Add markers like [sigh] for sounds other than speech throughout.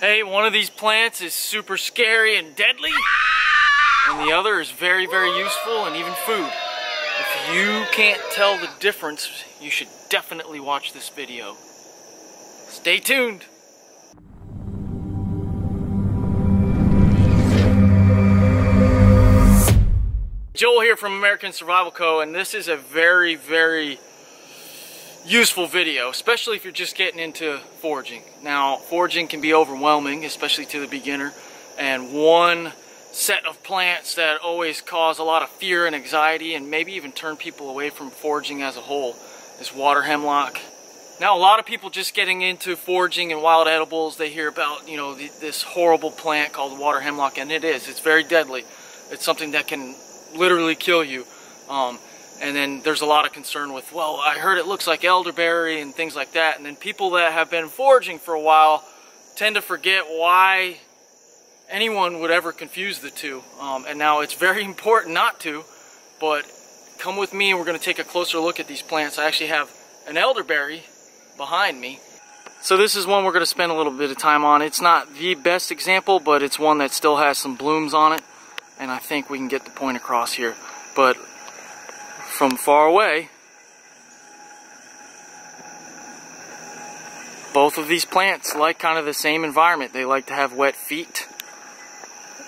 Hey, one of these plants is super scary and deadly, and the other is very, very useful and even food. If you can't tell the difference, you should definitely watch this video. Stay tuned. Joel here from American Survival Co. and this is a very, very useful video, especially if you're just getting into foraging. Now, foraging can be overwhelming, especially to the beginner, and one set of plants that always cause a lot of fear and anxiety and maybe even turn people away from foraging as a whole is water hemlock. Now, a lot of people just getting into foraging and wild edibles, they hear about, you know, this horrible plant called water hemlock, and it is. It's very deadly. It's something that can literally kill you. Um, and then there's a lot of concern with, well, I heard it looks like elderberry and things like that. And then people that have been foraging for a while tend to forget why anyone would ever confuse the two. Um, and now it's very [laughs] important not to, but come with me and we're going to take a closer look at these plants. I actually have an elderberry behind me. So this is one we're going to spend a little bit of time on. It's not the best example, but it's one that still has some blooms on it and I think we can get the point across here. But from far away, both of these plants like kind of the same environment. They like to have wet feet,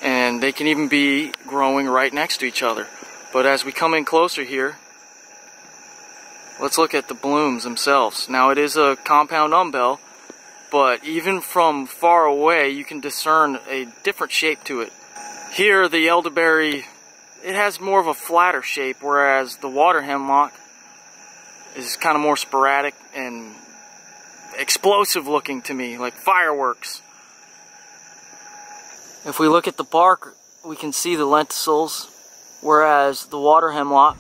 and they can even be growing right next to each other. But as we come in closer here, let's look at the blooms themselves. Now it is a compound umbel, but even from far away, you can discern a different shape to it. Here, the elderberry, it has more of a flatter shape, whereas the water hemlock is kind of more sporadic and explosive looking to me, like fireworks. If we look at the bark, we can see the lenticels, whereas the water hemlock,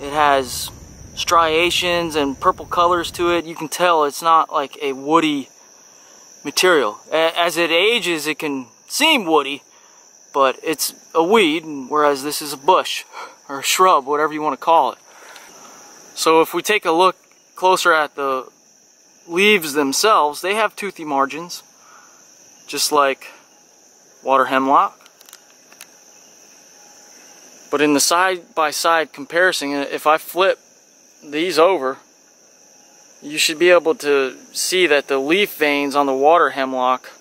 it has striations and purple colors to it. You can tell it's not like a woody material. As it ages, it can seem woody, but it's a weed, whereas this is a bush or a shrub, whatever you want to call it. So if we take a look closer at the leaves themselves, they have toothy margins, just like water hemlock. But in the side-by-side -side comparison, if I flip these over, you should be able to see that the leaf veins on the water hemlock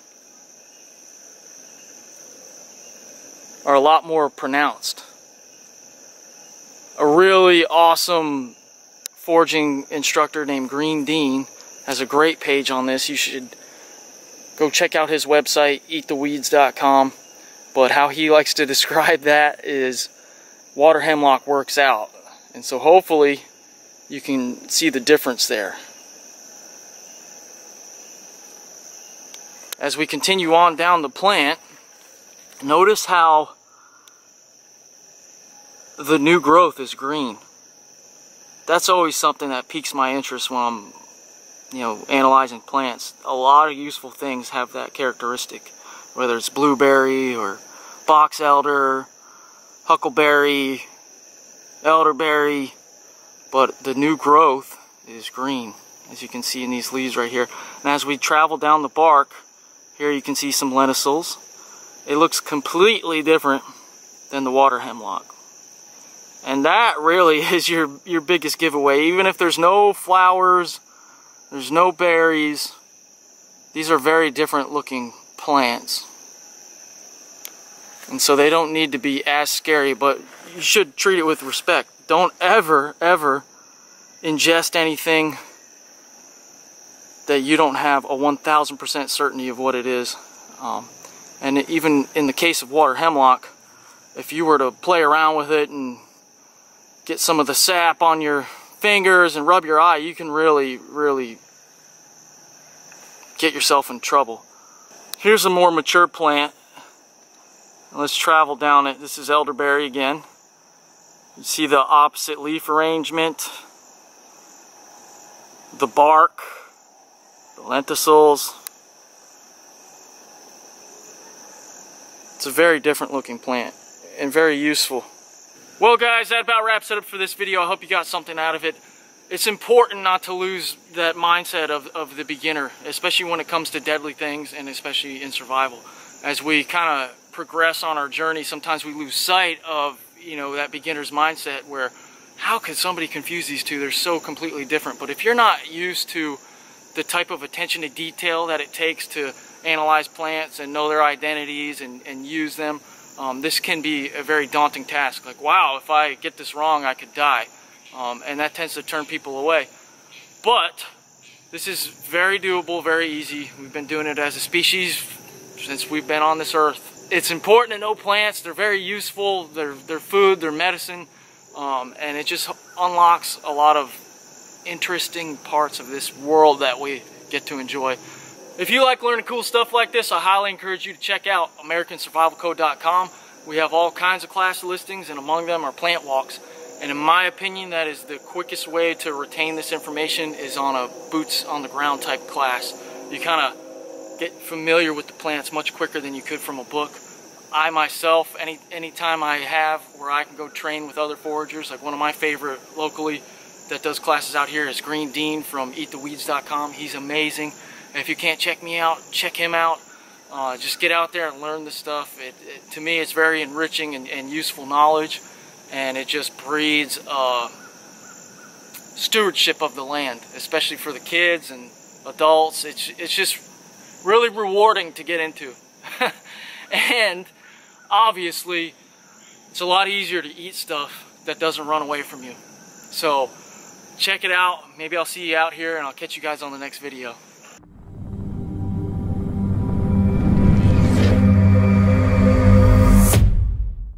are a lot more pronounced. A really awesome foraging instructor named Green Dean has a great page on this. You should go check out his website, eattheweeds.com. But how he likes to [laughs] describe that is water hemlock works out. And so hopefully you can see the difference there. As we continue on down the plant, notice how the new growth is green. That's always something that piques my interest when I'm, you know, analyzing plants. A lot of useful things have that characteristic, whether it's blueberry or box elder, huckleberry, elderberry, but the new growth is green, as you can see in these leaves right here. And as we travel down the bark, here you can see some lenticels. It looks completely different than the water hemlock. And that really [laughs] is your, your biggest giveaway. Even if there's no flowers, there's no berries, these are very different looking plants. And so they don't need to be as scary, but you should treat it with respect. Don't ever, ever ingest anything that you don't have a 1000% certainty of what it is. Um, and even in the case of water hemlock, if you were to play around with it and get some of the sap on your fingers and rub your eye, you can really, really get yourself in trouble. Here's a more mature plant. Let's travel down it. This is elderberry again. You see the opposite leaf arrangement, the bark, the lenticels. It's a very different looking plant and very useful. Well guys, that about wraps it up for this video. I hope you got something out of it. it's important not to lose that mindset of, of the beginner, especially when it comes to deadly things and especially in survival. As we kind of progress on our journey, sometimes we lose sight of, you know, that beginner's mindset where how could somebody confuse these two? They're so completely different. But if you're not used to the type of attention to detail that it takes to analyze plants and know their identities and, and use them, um, this can be a very daunting task. Like, wow, if I get this wrong, I could die. Um, and that tends to turn people away. But this is very doable, very easy. We've been doing it as a species since we've been on this earth. It's important to know plants. They're very useful. They're, they're food, they're medicine. Um, and it just unlocks a lot of interesting parts of this world that we get to enjoy. If you like learning cool stuff like this, I highly encourage you to check out AmericanSurvivalCo.com. We have all kinds of class listings, and among them are plant walks. And in my opinion, that is the quickest way to retain this information is on a boots on the ground type class. You kind of get familiar with the plants much quicker than you could from a book. I myself, any anytime I have where I can go train with other foragers, like one of my favorite locally that does classes out here is Green Dean from eattheweeds.com. He's amazing. And if you can't check me out, check him out. Uh, just get out there and learn the stuff. It, it, to me, it's very enriching and, and, useful knowledge, and it just breeds uh, stewardship of the land, especially for the kids and adults. It's, it's just really rewarding to get into. [laughs] and obviously, it's a lot easier to eat stuff that doesn't run away from you. So check it out. Maybe I'll see you out here and I'll catch you guys on the next video.